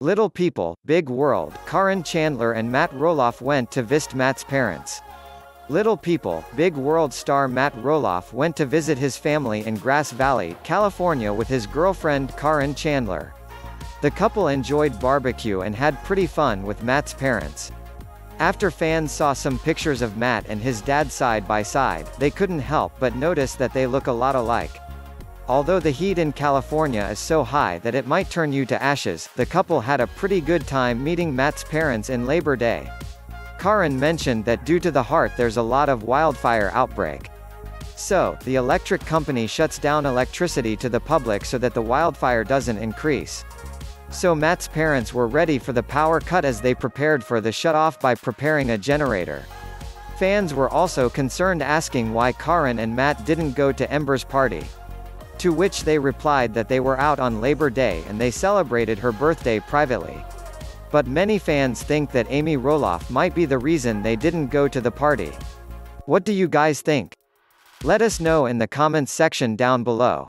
Little People, Big World, Caryn Chandler and Matt Roloff went to visit Matt's parents. Little People, Big World star Matt Roloff went to visit his family in Grass Valley, California with his girlfriend Caryn Chandler. The couple enjoyed barbecue and had pretty fun with Matt's parents. After fans saw some pictures of Matt and his dad side by side, they couldn't help but notice that they look a lot alike. Although the heat in California is so high that it might turn you to ashes, the couple had a pretty good time meeting Matt's parents in Labor Day. Caryn mentioned that due to the heart there's a lot of wildfire outbreak. So, the electric company shuts down electricity to the public so that the wildfire doesn't increase. So Matt's parents were ready for the power cut as they prepared for the shut-off by preparing a generator. Fans were also concerned asking why Caryn and Matt didn't go to Ember's party. To which they replied that they were out on Labor Day and they celebrated her birthday privately. But many fans think that Amy Roloff might be the reason they didn't go to the party. What do you guys think? Let us know in the comments section down below.